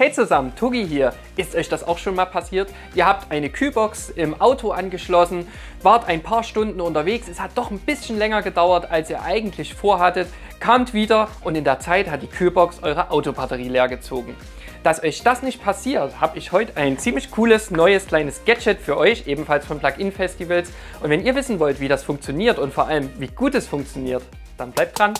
Hey zusammen, Tugi hier. Ist euch das auch schon mal passiert? Ihr habt eine Kühlbox im Auto angeschlossen, wart ein paar Stunden unterwegs, es hat doch ein bisschen länger gedauert, als ihr eigentlich vorhattet, kamt wieder und in der Zeit hat die Kühlbox eure Autobatterie leer gezogen. Dass euch das nicht passiert, habe ich heute ein ziemlich cooles neues kleines Gadget für euch, ebenfalls von Plug-in Festivals. Und wenn ihr wissen wollt, wie das funktioniert und vor allem wie gut es funktioniert, dann bleibt dran.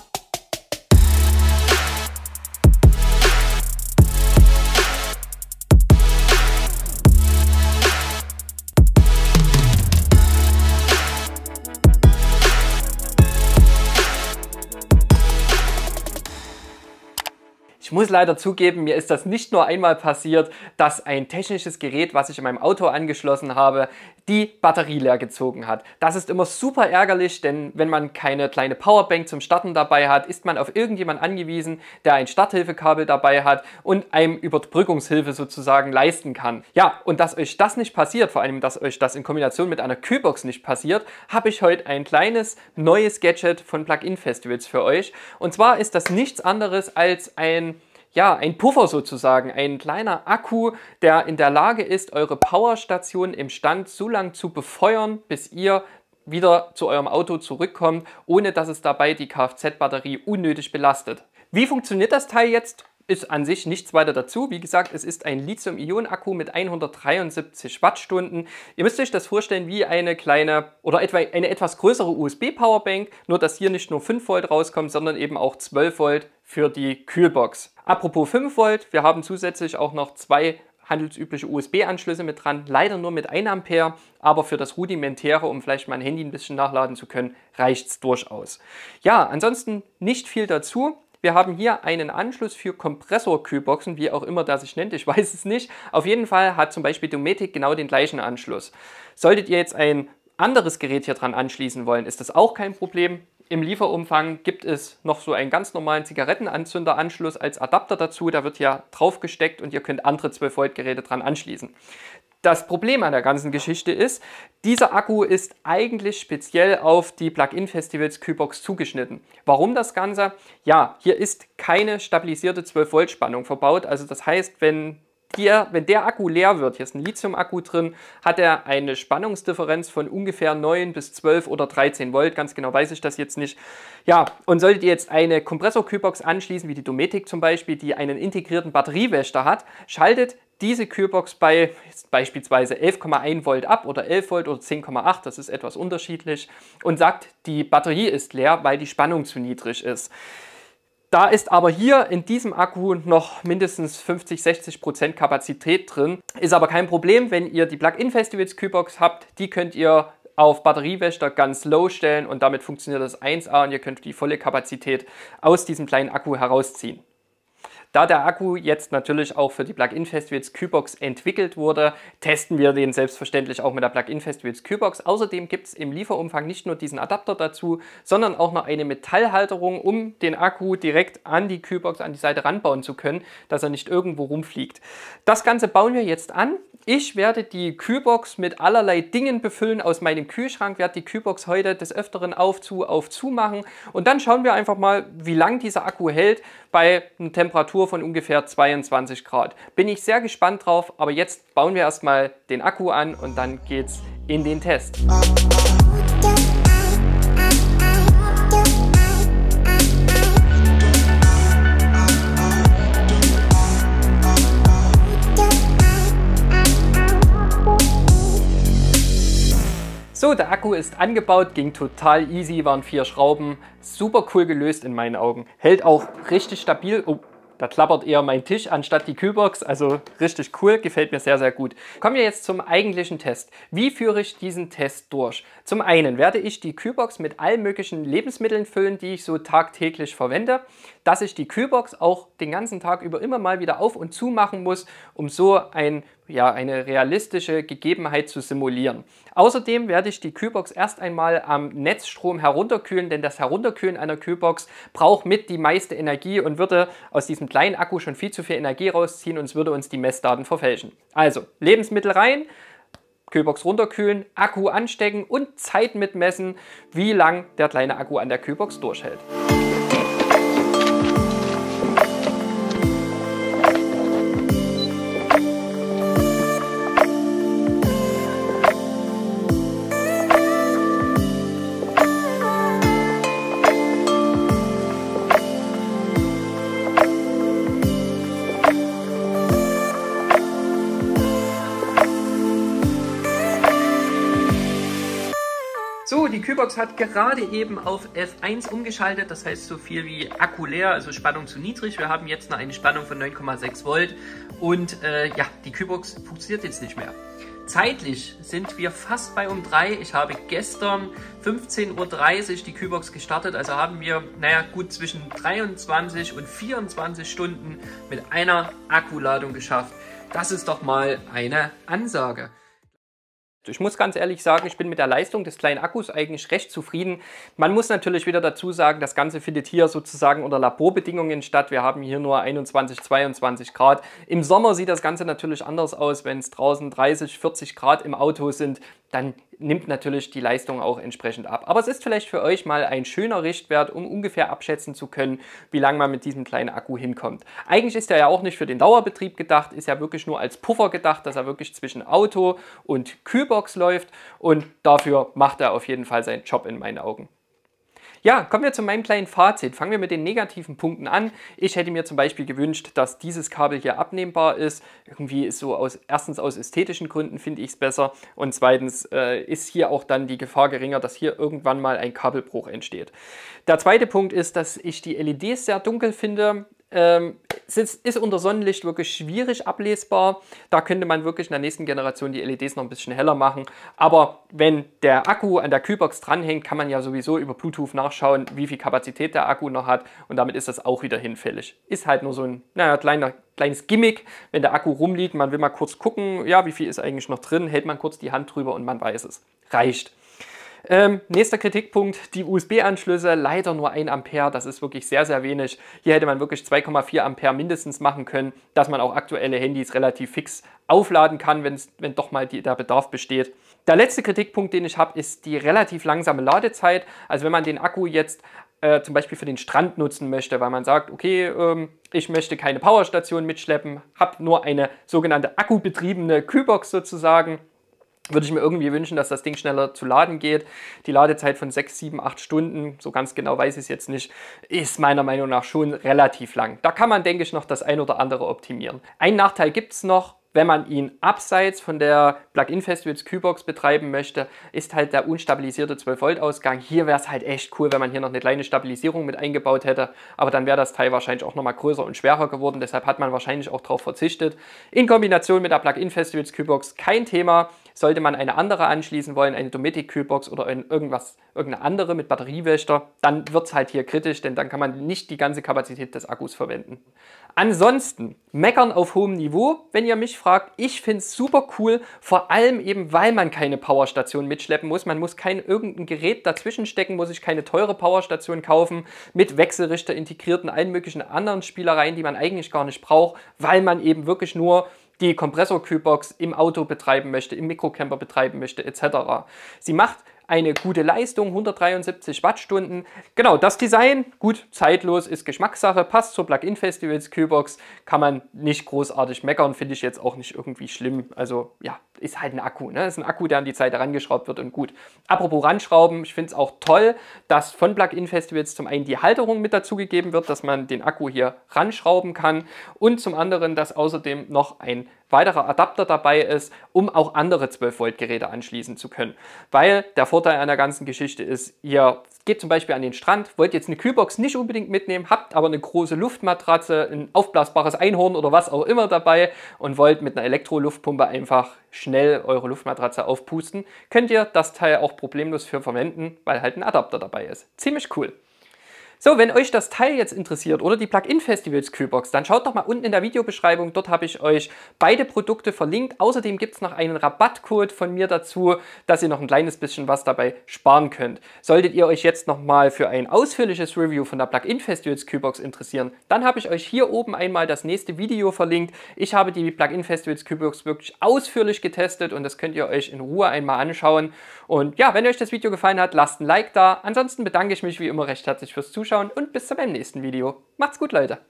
Ich muss leider zugeben, mir ist das nicht nur einmal passiert, dass ein technisches Gerät, was ich in meinem Auto angeschlossen habe, die Batterie leer gezogen hat. Das ist immer super ärgerlich, denn wenn man keine kleine Powerbank zum Starten dabei hat, ist man auf irgendjemand angewiesen, der ein Starthilfekabel dabei hat und einem Überbrückungshilfe sozusagen leisten kann. Ja, und dass euch das nicht passiert, vor allem, dass euch das in Kombination mit einer Kühlbox nicht passiert, habe ich heute ein kleines neues Gadget von Plug-in Festivals für euch. Und zwar ist das nichts anderes als ein ja, ein Puffer sozusagen, ein kleiner Akku, der in der Lage ist, eure Powerstation im Stand so lange zu befeuern, bis ihr wieder zu eurem Auto zurückkommt, ohne dass es dabei die Kfz-Batterie unnötig belastet. Wie funktioniert das Teil jetzt? Ist an sich nichts weiter dazu. Wie gesagt, es ist ein Lithium-Ionen-Akku mit 173 Wattstunden. Ihr müsst euch das vorstellen wie eine kleine oder etwa eine etwas größere USB-Powerbank, nur dass hier nicht nur 5 Volt rauskommt, sondern eben auch 12 Volt für die Kühlbox. Apropos 5 Volt, wir haben zusätzlich auch noch zwei handelsübliche USB-Anschlüsse mit dran, leider nur mit 1 Ampere, aber für das Rudimentäre, um vielleicht mein Handy ein bisschen nachladen zu können, reicht es durchaus. Ja, ansonsten nicht viel dazu. Wir haben hier einen Anschluss für Kompressor-Kühlboxen, wie auch immer der sich nennt, ich weiß es nicht. Auf jeden Fall hat zum Beispiel Dometic genau den gleichen Anschluss. Solltet ihr jetzt ein anderes Gerät hier dran anschließen wollen, ist das auch kein Problem. Im Lieferumfang gibt es noch so einen ganz normalen Zigarettenanzünderanschluss als Adapter dazu. Da wird ja drauf gesteckt und ihr könnt andere 12 Volt Geräte dran anschließen. Das Problem an der ganzen Geschichte ist, dieser Akku ist eigentlich speziell auf die Plug-in Festivals Kühlbox zugeschnitten. Warum das Ganze? Ja, hier ist keine stabilisierte 12 Volt Spannung verbaut. Also das heißt, wenn der, wenn der Akku leer wird, hier ist ein Lithium-Akku drin, hat er eine Spannungsdifferenz von ungefähr 9 bis 12 oder 13 Volt, ganz genau weiß ich das jetzt nicht. Ja, und solltet ihr jetzt eine Kompressor-Kühlbox anschließen, wie die Dometic zum Beispiel, die einen integrierten Batteriewächter hat, schaltet diese Kühlbox bei beispielsweise 11,1 Volt ab oder 11 Volt oder 10,8, das ist etwas unterschiedlich, und sagt, die Batterie ist leer, weil die Spannung zu niedrig ist. Da ist aber hier in diesem Akku noch mindestens 50-60 Prozent Kapazität drin. Ist aber kein Problem, wenn ihr die Plug-in Festivals Kühlbox habt. Die könnt ihr auf Batteriewächter ganz low stellen und damit funktioniert das 1A und ihr könnt die volle Kapazität aus diesem kleinen Akku herausziehen. Da der Akku jetzt natürlich auch für die Plug-in Festivals Kühlbox entwickelt wurde, testen wir den selbstverständlich auch mit der Plug-in Festivals Kühlbox. Außerdem gibt es im Lieferumfang nicht nur diesen Adapter dazu, sondern auch noch eine Metallhalterung, um den Akku direkt an die Kühlbox an die Seite ranbauen zu können, dass er nicht irgendwo rumfliegt. Das Ganze bauen wir jetzt an. Ich werde die Kühlbox mit allerlei Dingen befüllen aus meinem Kühlschrank, werde die Kühlbox heute des Öfteren auf zu, auf zu machen und dann schauen wir einfach mal, wie lang dieser Akku hält bei einer Temperatur von ungefähr 22 Grad. Bin ich sehr gespannt drauf, aber jetzt bauen wir erstmal den Akku an und dann geht's in den Test. So, der Akku ist angebaut, ging total easy, waren vier Schrauben, super cool gelöst in meinen Augen. Hält auch richtig stabil. Oh, da klappert eher mein Tisch anstatt die Kühlbox, also richtig cool, gefällt mir sehr, sehr gut. Kommen wir jetzt zum eigentlichen Test. Wie führe ich diesen Test durch? Zum einen werde ich die Kühlbox mit allen möglichen Lebensmitteln füllen, die ich so tagtäglich verwende, dass ich die Kühlbox auch den ganzen Tag über immer mal wieder auf und zu machen muss, um so ein ja, eine realistische Gegebenheit zu simulieren. Außerdem werde ich die Kühlbox erst einmal am Netzstrom herunterkühlen, denn das Herunterkühlen einer Kühlbox braucht mit die meiste Energie und würde aus diesem kleinen Akku schon viel zu viel Energie rausziehen und es würde uns die Messdaten verfälschen. Also Lebensmittel rein, Kühlbox runterkühlen, Akku anstecken und Zeit mitmessen, wie lang der kleine Akku an der Kühlbox durchhält. Die Kühlbox hat gerade eben auf F1 umgeschaltet, das heißt so viel wie Akku leer, also Spannung zu niedrig. Wir haben jetzt noch eine Spannung von 9,6 Volt und äh, ja, die Kühlbox funktioniert jetzt nicht mehr. Zeitlich sind wir fast bei um 3. Ich habe gestern 15.30 Uhr die Kühlbox gestartet, also haben wir, naja, gut zwischen 23 und 24 Stunden mit einer Akkuladung geschafft. Das ist doch mal eine Ansage. Ich muss ganz ehrlich sagen, ich bin mit der Leistung des kleinen Akkus eigentlich recht zufrieden. Man muss natürlich wieder dazu sagen, das Ganze findet hier sozusagen unter Laborbedingungen statt. Wir haben hier nur 21, 22 Grad. Im Sommer sieht das Ganze natürlich anders aus, wenn es draußen 30, 40 Grad im Auto sind dann nimmt natürlich die Leistung auch entsprechend ab. Aber es ist vielleicht für euch mal ein schöner Richtwert, um ungefähr abschätzen zu können, wie lange man mit diesem kleinen Akku hinkommt. Eigentlich ist er ja auch nicht für den Dauerbetrieb gedacht, ist ja wirklich nur als Puffer gedacht, dass er wirklich zwischen Auto und Kühlbox läuft und dafür macht er auf jeden Fall seinen Job in meinen Augen. Ja, kommen wir zu meinem kleinen Fazit. Fangen wir mit den negativen Punkten an. Ich hätte mir zum Beispiel gewünscht, dass dieses Kabel hier abnehmbar ist. Irgendwie ist so aus, erstens aus ästhetischen Gründen finde ich es besser und zweitens äh, ist hier auch dann die Gefahr geringer, dass hier irgendwann mal ein Kabelbruch entsteht. Der zweite Punkt ist, dass ich die LEDs sehr dunkel finde. Ähm, ist, ist, unter Sonnenlicht wirklich schwierig ablesbar. Da könnte man wirklich in der nächsten Generation die LEDs noch ein bisschen heller machen. Aber wenn der Akku an der Kühlbox dranhängt, kann man ja sowieso über Bluetooth nachschauen, wie viel Kapazität der Akku noch hat. Und damit ist das auch wieder hinfällig. Ist halt nur so ein naja, kleiner, kleines Gimmick, wenn der Akku rumliegt. Man will mal kurz gucken, ja, wie viel ist eigentlich noch drin. Hält man kurz die Hand drüber und man weiß es. Reicht. Ähm, nächster Kritikpunkt, die USB-Anschlüsse, leider nur 1 Ampere, das ist wirklich sehr, sehr wenig. Hier hätte man wirklich 2,4 Ampere mindestens machen können, dass man auch aktuelle Handys relativ fix aufladen kann, wenn doch mal die, der Bedarf besteht. Der letzte Kritikpunkt, den ich habe, ist die relativ langsame Ladezeit. Also wenn man den Akku jetzt äh, zum Beispiel für den Strand nutzen möchte, weil man sagt, okay, ähm, ich möchte keine Powerstation mitschleppen, habe nur eine sogenannte akkubetriebene Kühlbox sozusagen, würde ich mir irgendwie wünschen, dass das Ding schneller zu laden geht. Die Ladezeit von 6, 7, 8 Stunden, so ganz genau weiß ich es jetzt nicht, ist meiner Meinung nach schon relativ lang. Da kann man, denke ich, noch das ein oder andere optimieren. Ein Nachteil gibt es noch, wenn man ihn abseits von der Plug-in-Festivals Kühlbox betreiben möchte, ist halt der unstabilisierte 12-Volt-Ausgang. Hier wäre es halt echt cool, wenn man hier noch eine kleine Stabilisierung mit eingebaut hätte, aber dann wäre das Teil wahrscheinlich auch nochmal größer und schwerer geworden, deshalb hat man wahrscheinlich auch darauf verzichtet. In Kombination mit der Plug-in-Festivals Kühlbox kein Thema. Sollte man eine andere anschließen wollen, eine Dometic Kühlbox oder irgendwas, irgendeine andere mit Batteriewächter, dann wird es halt hier kritisch, denn dann kann man nicht die ganze Kapazität des Akkus verwenden. Ansonsten, meckern auf hohem Niveau, wenn ihr mich fragt. Ich finde es super cool, vor allem eben, weil man keine Powerstation mitschleppen muss. Man muss kein irgendein Gerät dazwischen stecken, muss ich keine teure Powerstation kaufen mit Wechselrichter integrierten, allen möglichen anderen Spielereien, die man eigentlich gar nicht braucht, weil man eben wirklich nur die Kompressorkühlbox im Auto betreiben möchte, im Mikrocamper betreiben möchte, etc. Sie macht eine gute Leistung, 173 Wattstunden. Genau, das Design, gut, zeitlos, ist Geschmackssache, passt zur Plug-in-Festivals Kühlbox, kann man nicht großartig meckern, finde ich jetzt auch nicht irgendwie schlimm. Also ja, ist halt ein Akku, ne? ist ein Akku, der an die Seite rangeschraubt wird und gut. Apropos ranschrauben, ich finde es auch toll, dass von Plug-in-Festivals zum einen die Halterung mit dazugegeben wird, dass man den Akku hier ranschrauben kann und zum anderen, dass außerdem noch ein weiterer Adapter dabei ist, um auch andere 12 Volt Geräte anschließen zu können. Weil der Vorteil an der ganzen Geschichte ist, ihr geht zum Beispiel an den Strand, wollt jetzt eine Kühlbox nicht unbedingt mitnehmen, habt aber eine große Luftmatratze, ein aufblasbares Einhorn oder was auch immer dabei und wollt mit einer Elektroluftpumpe einfach schnell eure Luftmatratze aufpusten, könnt ihr das Teil auch problemlos für verwenden, weil halt ein Adapter dabei ist. Ziemlich cool. So, wenn euch das Teil jetzt interessiert oder die Plug-in-Festivals Kühlbox, dann schaut doch mal unten in der Videobeschreibung, dort habe ich euch beide Produkte verlinkt. Außerdem gibt es noch einen Rabattcode von mir dazu, dass ihr noch ein kleines bisschen was dabei sparen könnt. Solltet ihr euch jetzt nochmal für ein ausführliches Review von der Plug-in-Festivals Kühlbox interessieren, dann habe ich euch hier oben einmal das nächste Video verlinkt. Ich habe die Plug-in-Festivals Kühlbox wirklich ausführlich getestet und das könnt ihr euch in Ruhe einmal anschauen. Und ja, wenn euch das Video gefallen hat, lasst ein Like da. Ansonsten bedanke ich mich wie immer recht herzlich fürs Zuschauen Zuschauen und bis zum nächsten Video. Macht's gut, Leute!